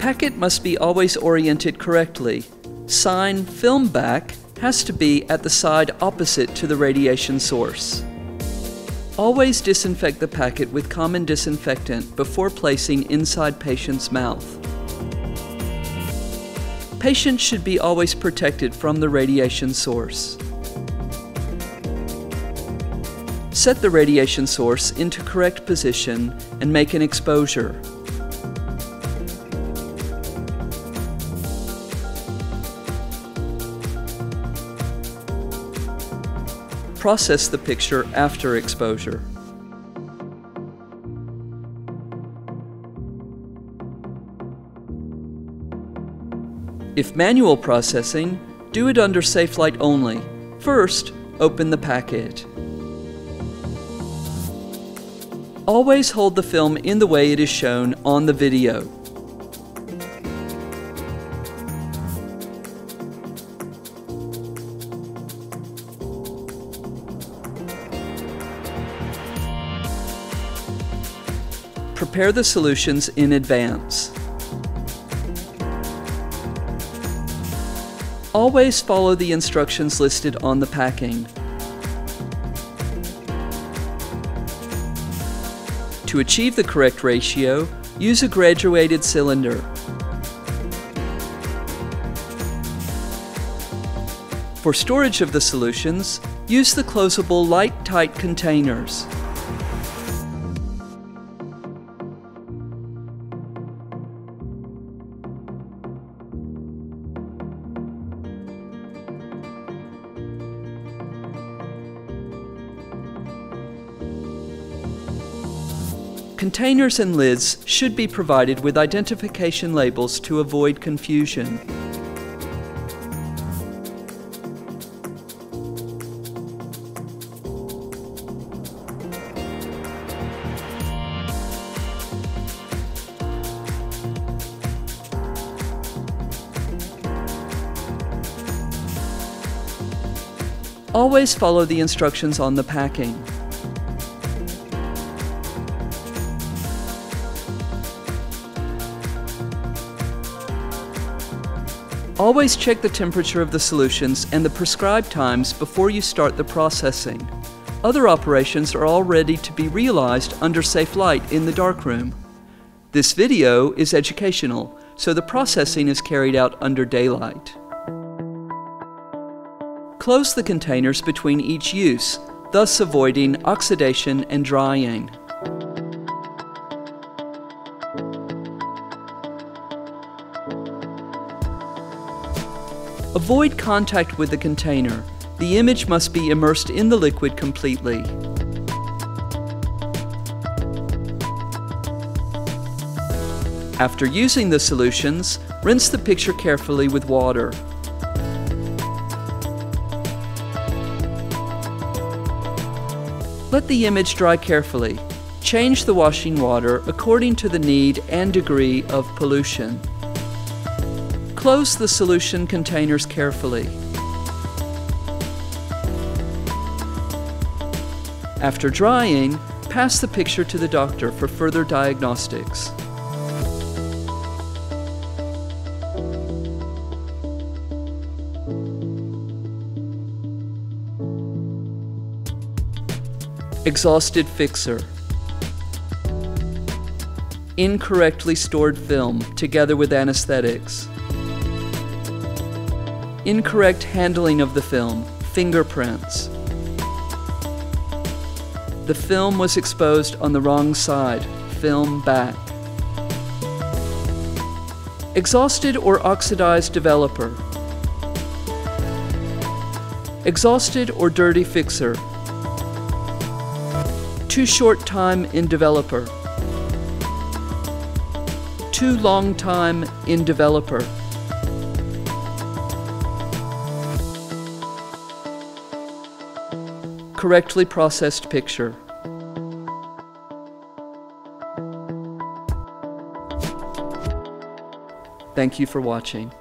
packet must be always oriented correctly. Sign Film Back has to be at the side opposite to the radiation source. Always disinfect the packet with common disinfectant before placing inside patient's mouth. Patients should be always protected from the radiation source. Set the radiation source into correct position and make an exposure. Process the picture after exposure. If manual processing, do it under safe light only. First, open the packet. Always hold the film in the way it is shown on the video. Prepare the solutions in advance. Always follow the instructions listed on the packing. To achieve the correct ratio, use a graduated cylinder. For storage of the solutions, use the closable light-tight containers. Containers and lids should be provided with identification labels to avoid confusion. Always follow the instructions on the packing. Always check the temperature of the solutions and the prescribed times before you start the processing. Other operations are all ready to be realized under safe light in the darkroom. This video is educational, so the processing is carried out under daylight. Close the containers between each use, thus avoiding oxidation and drying. Avoid contact with the container. The image must be immersed in the liquid completely. After using the solutions, rinse the picture carefully with water. Let the image dry carefully. Change the washing water according to the need and degree of pollution. Close the solution containers carefully. After drying, pass the picture to the doctor for further diagnostics. Exhausted fixer. Incorrectly stored film together with anesthetics. Incorrect handling of the film, fingerprints. The film was exposed on the wrong side, film back. Exhausted or oxidized developer. Exhausted or dirty fixer. Too short time in developer. Too long time in developer. Correctly processed picture. Thank you for watching.